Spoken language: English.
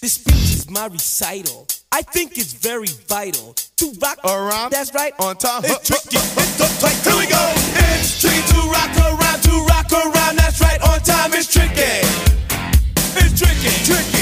This speech is my recital. I think it's very vital to rock around. That's right, on time. It's tricky. It's the like Here we go. It's tricky to rock around. to rock around. That's right, on time. It's tricky. It's tricky, tricky.